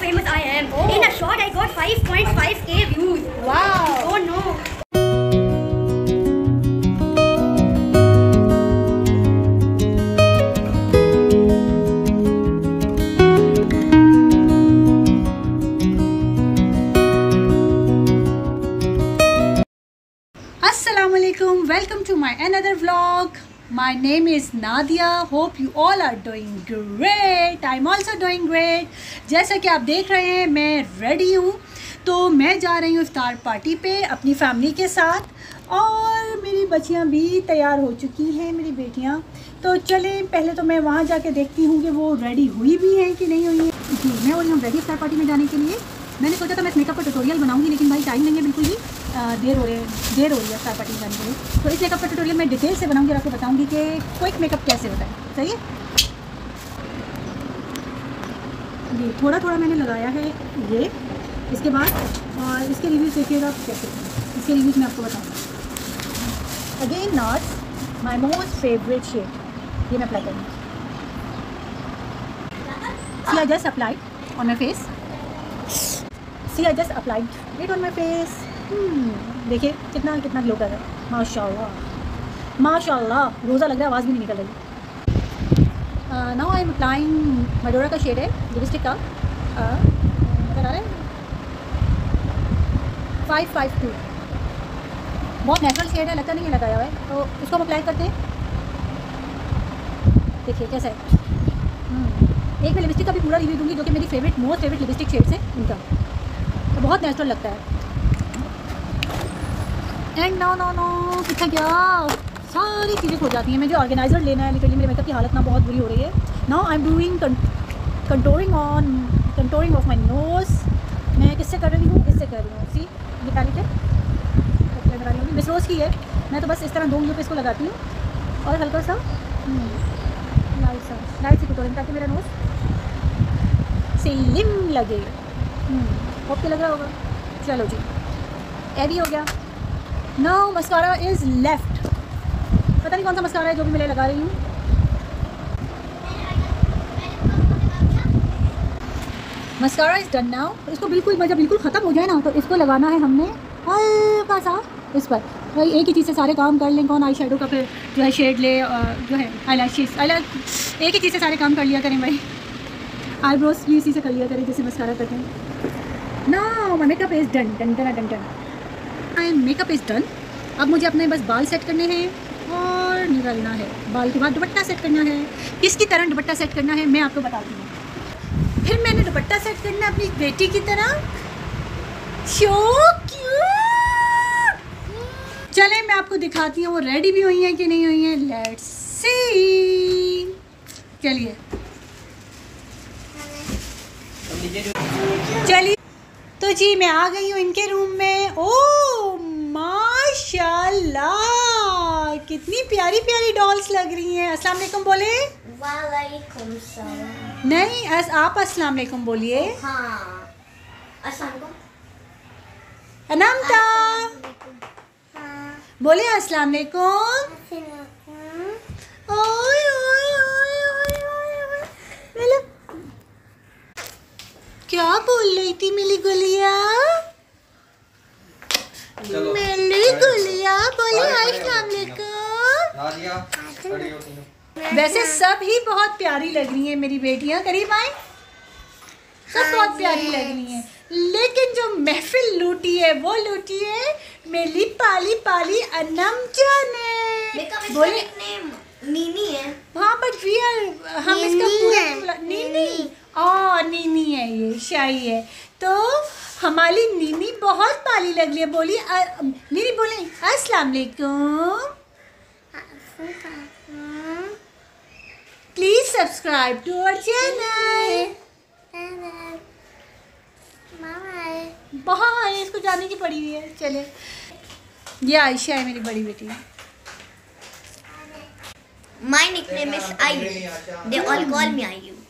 famous I am. Oh. In a short, I got 5.5k views. Wow. Oh no. Assalamualaikum. Welcome to my another vlog. My name is Nadia. Hope you all are doing great. I'm also doing great. जैसा कि आप देख रहे हैं, मैं ready हूँ तो मैं जा रही हूँ इफ्तार पार्टी पे अपनी फैमिली के साथ और मेरी बच्चियाँ भी तैयार हो चुकी हैं, मेरी बेटियाँ तो चलें, पहले तो मैं वहाँ जाके देखती हूँ कि वो रेडी हुई भी हैं कि नहीं हुई हैं जी, मैं हो रही हूँ रेडी इफ्तार पार्टी में जाने के लिए मैंने सोचा था मैं मेकअप का ट्यूटोरियल बनाऊँगी, लेकिन भाई टाइम नहीं है बिल्कुल भी देर हो रहे देर हो रही है स्टार पार्टी जाने के लिए तो इस मेकअप का ट्यूटोरियल मैं डिटेल से बनाऊँगी और आपको बताऊँगी कि क्विक मेकअप कैसे होता है। सही है? जी थोड़ा थोड़ा मैंने लगाया है ये। इसके बाद और इसके रिव्यूज़ देखिएगा कैसे इसके रिव्यूज़ मैं आपको बताऊँगी। Again not my most favourite shade ये मैं अप्लाई करूँगी। See I just applied on my face see I just applied it on my face देखिए कितना कितना ग्लो कर रहा है। माशाल्लाह। माशाल्लाह रोज़ा लग रहा है आवाज़ भी नहीं निकल रही। Now I am applying Medora का शेड है लिपस्टिक का। फाइव फाइव टू बहुत नेचुरल शेड है लगता नहीं है लगाया हुआ है। तो इसको हम अप्लाई करते हैं। देखिए कैसा है। हम्म, एक मैं लिपस्टिक का भी पूरा रिव्यू दूँगी जो कि मेरी favourite most favourite lipstick shades है उनका तो बहुत नेचुरल लगता है। एंड नो नो नो कितना क्या? सारी चीज़ें खो जाती हैं। मुझे ऑर्गेनाइजर लेना है लिटरली मेरे मेकअप की हालत ना बहुत बुरी हो रही है। Now I am doing contouring on contouring of my nose मैं किससे कर रही हूँ? इससे कर रही हूँ। सी ये रही हूँ। मिस रोज़ की है। मैं तो बस इस तरह दो पे इसको लगाती हूँ। और हल्का सा लाइट सा लाइट सी कंटोरिंग ताकि मेरा नोज़ स्लिम लगे। होप के लग रहा होगा। चलो जी। ए भी हो गया। नो मस्कारा इज़ लेफ़्ट पता नहीं कौन सा मस्कारा है जो भी मैं लगा रही हूँ। मस्कारा इज़ डन नाउ इसको बिल्कुल जब बिल्कुल ख़त्म हो जाए ना तो इसको लगाना है हमने हल्का सा इस पर। भाई, एक ही चीज़ से सारे काम कर लें, कौन आई शेडो का फिर जो है शेड ले जो है आई लैशेस आई एक ही चीज़ से सारे काम कर लिया करें भाई। आईब्रोज भी इसी से कर लिया करें, जैसे मस्कारा करते हैं। No makeup is done done done done done my makeup is done अब मुझे अपने बस बाल सेट करने हैं और निकलना है। बाल के बाद दुपट्टा सेट करना है। किसकी तरह दुपट्टा सेट करना है, मैं आपको बताती हूँ। फिर मैंने दुपट्टा सेट करना है अपनी बेटी की तरह। शो चले, मैं आपको दिखाती हूँ, वो रेडी भी हुई हैं कि नहीं हुई हैं। लेट्स सी चलिए। चलिए। तो जी मैं आ गई हूँ इनके रूम में। ओ माशाल्लाह कितनी प्यारी प्यारी डॉल्स लग रही हैं। अस्सलाम वालेकुम बोले। वालेकुम सलाम। नहीं अस, आप अस्सलाम वालेकुम बोलिए। हाँ। अस्सलाम अनमता हाँ बोले अस्सलाम वालेकुम। ओए ओए ओए ओए ओए क्या बोल रही थी मिली गुलिया? चलो मिली गुलिया बोले हो हो तुम। वैसे सब ही बहुत प्यारी लग रही हैं मेरी बेटियाँ करीब आए? सब बहुत प्यारी लग रही हैं। लेकिन जो महफिल लूटी है वो लूटी है मेरी पाली पाली अनमचा ने बोले नीनी है। हाँ बट वी आर हम इसका है। पूरा- नीनी। आ नीनी है ये, शाही है। तो हमारी नीनी बहुत पाली लग रही है, बोली, अ- नीनी बोले अस्सलाम वालेकुम please subscribe to our channel बहुत, इसको जाने की पड़ी हुई है, चले। ये आयशा है मेरी बड़ी बेटी। My nickname is Ayu. They all call me Ayu.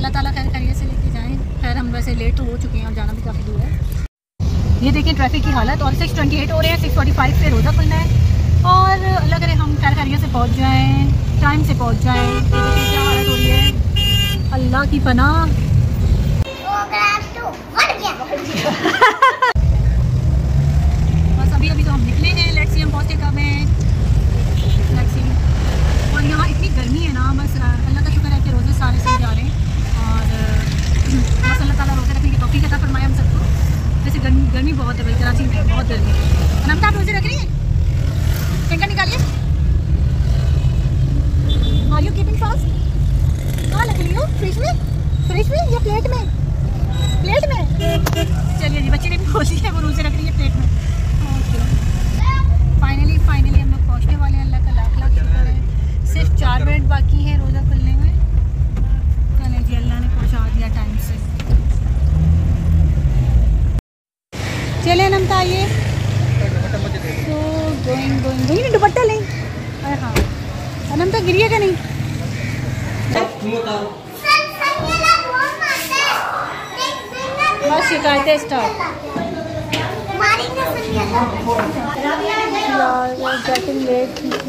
अल्लाह ताला खैर खैरियत से लेके जाएँ। खैर, हम वैसे लेट तो हो चुके हैं और जाना भी काफ़ी दूर है। ये देखें ट्रैफ़िक की हालत और 6:28 हो रहे हैं 6:45 पे रोज़ा खुलना है। और अल्लाह करे हम खैर खैरियत से पहुँच जाएँ टाइम से पहुँच जाएँ। क्या हालत हो रही है। अल्लाह की पनाह। बस अभी अभी तो हम निकले हैं लेट्स सी हम पहुँचे कब हैं। लेट्स सी और यहाँ इतनी गर्मी है ना, बस अल्लाह का शुक्र है कि रोज़े सारे सही जा रहे हैं। और अल्लाह ताला रोज़े रखने की तौफीक अता फरमाए हम सबको। वैसे गर्मी गर्मी बहुत है भाई, कराची में बहुत गर्मी है। आप रोज़े रख रही हैं? टिंका निकालिए। आर यू कीपिंग फास्ट कहाँ लग रही हो। फ्रिज में? फ्रिज में या प्लेट में? प्लेट में? चलिए जी, बच्चे ने भी खोल लिया वो रोज़े रख रही है प्लेट में। फाइनली फाइनली हम लोग पहुँचने वाले हैं, अल्लाह का लाख लाख शुक्र है। सिर्फ़ चार मिनट बाकी है रोज़ा खुलने में चले जी अल्लाह ने पहुँचा दिया टाइम से नमता आइए तो गोइंग गोइंग। गोइंग दुपट्टा लें। अरे हाँ। अनंता गिरिएगा नहीं। तुम उतारो बस स्टार्ट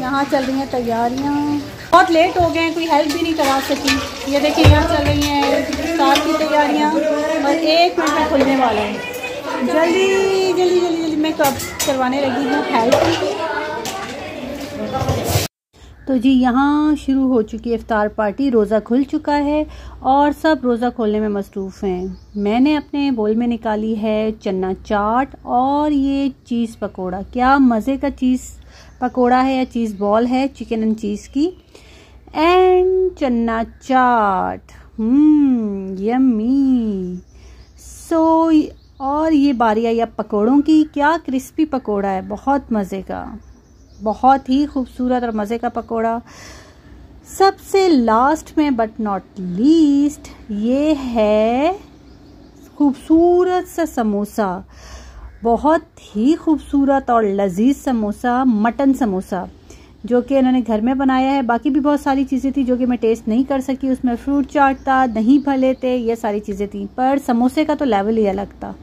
यहाँ चल रही हैं तैयारियाँ। बहुत लेट हो गए हैं, कोई हेल्प भी नहीं करा सकी। ये देखिए, यहाँ चल रही हैं कार की तैयारियाँ। और एक मिनट में खुलने वाला है। जल्दी जल्दी जल्दी जल्दी, मैं कब करवाने लगी हूँ हेल्प तो जी, यहाँ शुरू हो चुकी है इफ्तार पार्टी, रोज़ा खुल चुका है और सब रोज़ा खोलने में मसरूफ़ हैं। मैंने अपने बोल में निकाली है चना चाट और ये चीज़ पकोड़ा। क्या मज़े का चीज़ पकोड़ा है या चीज़ बॉल है चिकन एंड चीज़ की? एंड चना चाट। हम्म यम्मी। सो और ये बारी आई अब पकोड़ों की। क्या क्रिस्पी पकौड़ा है, बहुत मज़े का। बहुत ही खूबसूरत और मज़े का पकौड़ा। सबसे लास्ट में बट नॉट लीस्ट ये है खूबसूरत सा समोसा। बहुत ही खूबसूरत और लजीज समोसा, मटन समोसा, जो कि इन्होंने घर में बनाया है। बाकी भी बहुत सारी चीज़ें थी जो कि मैं टेस्ट नहीं कर सकी। उसमें फ्रूट चाट था, दही भले थे, ये सारी चीज़ें थी। पर समोसे का तो लेवल ही अलग था।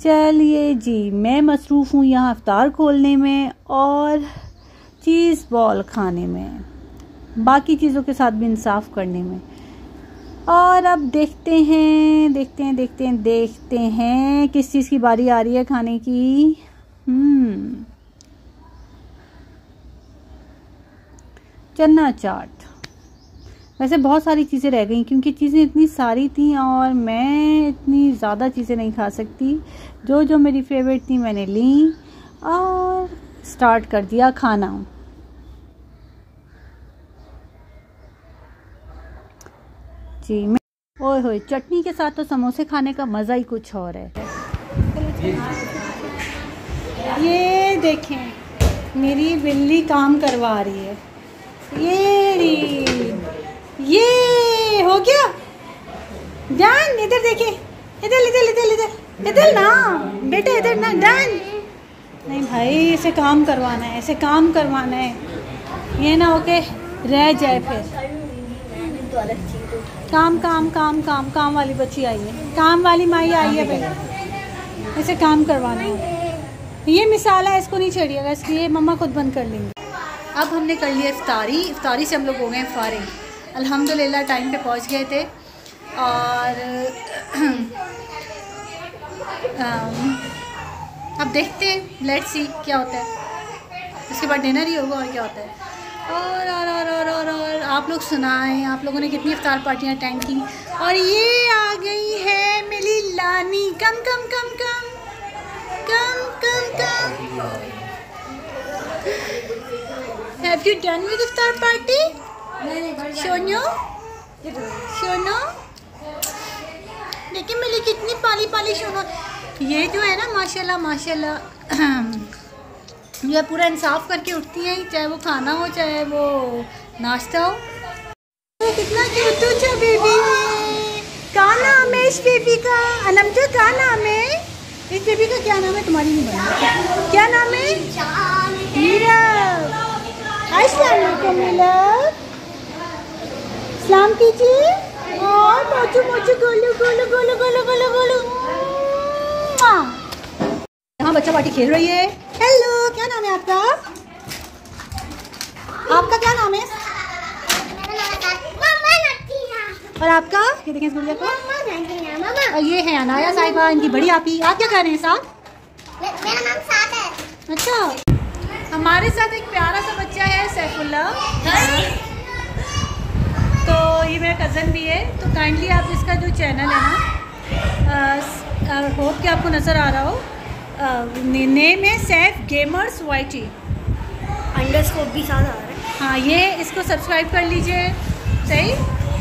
चलिए जी, मैं मसरूफ़ हूँ यहाँ अफ्तार खोलने में और चीज़ बॉल खाने में, बाकी चीज़ों के साथ भी इंसाफ करने में। और अब देखते हैं देखते हैं देखते हैं देखते हैं किस चीज़ की बारी आ रही है खाने की। हम्म। चना चाट। वैसे बहुत सारी चीज़ें रह गई, क्योंकि चीज़ें इतनी सारी थी और मैं इतनी ज़्यादा चीज़ें नहीं खा सकती। जो जो मेरी फेवरेट थी मैंने ली और स्टार्ट कर दिया खाना। जी, मैं ओए होए, चटनी के साथ तो समोसे खाने का मज़ा ही कुछ और है। ये देखें, मेरी बिल्ली काम करवा रही है। ये री ये हो गया। डन, इधर देखिए इधर इधर इधर इधर। इधर ना, बेटे, इधर ना, डन। नहीं भाई इसे काम करवाना है, ऐसे काम करवाना है। ये ना होके रह जाए फिर। काम काम काम काम काम वाली बच्ची आई है। काम वाली माई आई है भाई। इसे काम करवाना है। ये मिसाल है, इसको नहीं छेड़िएगा इसलिए मम्मा खुद बंद कर लेंगे। अब हमने कर लिया इफ्तारी। इफ्तारी से हम लोग हो गए फारिग। अल्हम्दुलिल्लाह टाइम पे पहुँच गए थे। और अब देखते हैं लेट्स सी क्या होता है। उसके बाद डिनर ही होगा और क्या होता है। और और और और और, और आप लोग सुनाएँ आप लोगों ने कितनी इफ्तार पार्टियाँ अटेंड की। और ये आ गई है मेरी लानी। Come come come come come come come. Have you done with iftar party देखिए, मेरी कितनी पाली पाली सोनो। ये जो है ना, माशाल्लाह माशाल्लाह। है पूरा इंसाफ करके उठती हैं, चाहे वो खाना हो, चाहे वो नाश्ता हो। कितना क्यूट बेबी है नाम है इस बेबी का? अनमजा क्या नाम है? इस बेबी का क्या नाम है? तुम्हारी नहीं बना क्या नाम है? मीरा अस्सलाम मीरा सलाम कीजिए। और मोचू मोचू गोलू गोलू गोलू गोलू गोलू गोलू। यहाँ बच्चा पार्टी खेल रही है। हेलो क्या नाम है आपका? आपका क्या नाम है? और आपका? ये देखें इस गुड़िया को। और ये है अनाया साहिबा इनकी बड़ी आपी। आप क्या कर रहे हैं साथ? मेरा नाम साथ है अच्छा। हमारे साथ एक प्यारा सा बच्चा है सैफुल्ला। तो ये मेरा कज़न भी है तो काइंडली आप इसका जो चैनल है ना होप कि आपको नज़र आ रहा हो। नेम है save gamers Y T underscore भी साथ आ रहा है। हाँ ये इसको सब्सक्राइब कर लीजिए। सही?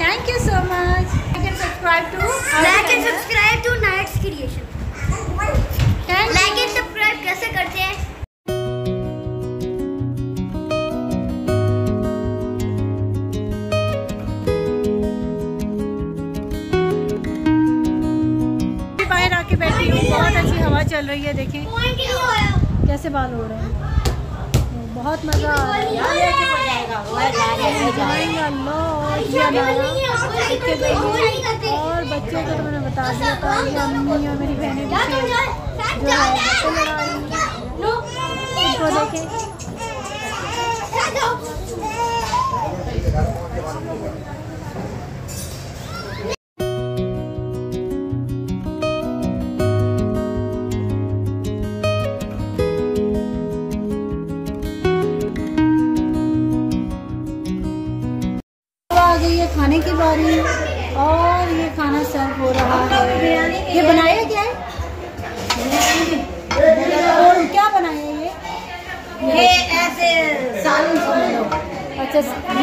Thank you so much subscribe to like and subscribe to Knights Creation like and subscribe कैसे करते हैं? आके बैठी हूँ बहुत अच्छी हवा चल रही है देखें कैसे बाल हो रहे हैं? बहुत मज़ा आ रहा है। और बच्चों को तो मैंने बता दिया था ये अम्मी और मेरी बहनें जो है देखें।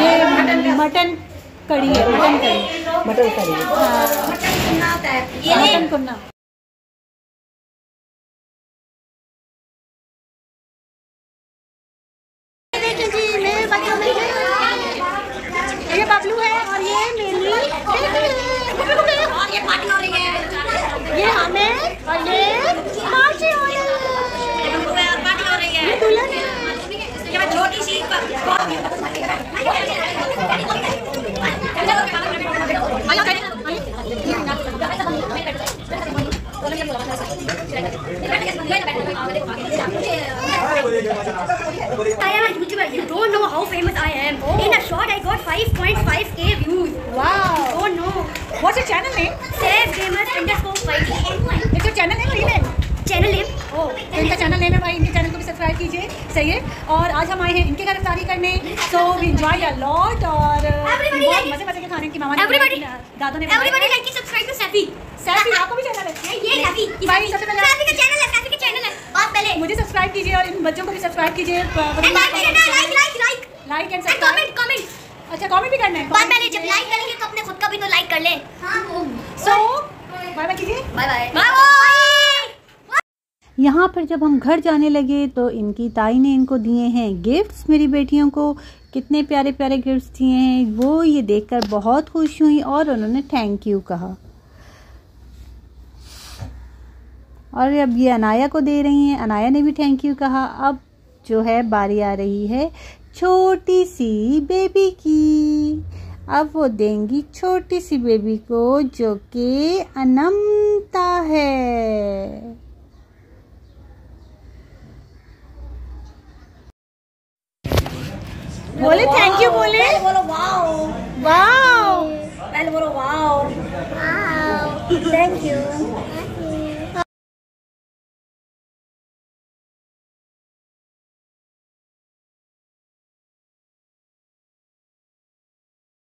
ये मटन कड़ी है मटन कड़ी मटन कड़ी हाँ। है। मटन कुन्ना देखें जी मेरे बच्चों में ये बबलू है और ये मेरी और ये पार्टी हो रही है ये हमें और ये माची हो रही है और पार्टी हो रही है ये दुल्हन है ये मैं छोटी सी I am a YouTuber. You don't know how famous I am. In a short, I got 5.5k views. Wow Don't know. What's your channel name Save gamers underscore fighting. It's your channel name और email Channel name. ओ तो इनका channel name है भाई इनके channel को भी subscribe कीजिए सही है और आज हम आए हैं इनके घर इफ्तारी करने so we enjoy a lot और बहुत मज़े मज़े के खाने की मामा ने Everybody- ने like and subscribe to Safi. Saifi आपको भी चैनल है ये Safi. भाई, सबसे पहले- Safi का channel है. Safi का channel है. बहुत पहले. मुझे सब्सक्राइब कीजिए और इन बच्चों को भी सब्सक्राइब कीजिए like, like, like. Like and subscribe comment, comment. अच्छा कमेंट भी करना है बहुत पहले जब like करेंगे तो अपने खुद का भी तो like कर ले. हाँ सो बाय बाय कीजिए bye. Bye bye. यहाँ पर जब हम घर जाने लगे तो इनकी ताई ने इनको दिए हैं गिफ्ट्स मेरी बेटियों को। कितने प्यारे प्यारे गिफ्ट्स दिए हैं। वो ये देखकर बहुत खुश हुई और उन्होंने थैंक यू कहा। और अब ये अनाया को दे रही हैं। अनाया ने भी थैंक यू कहा। अब जो है बारी आ रही है छोटी सी बेबी की। अब वो देंगी छोटी सी बेबी को जो कि अनमता है। बोले थैंक यू बोले। बोलो वाओ वाओ पहले बोलो वाओ थैंक यू.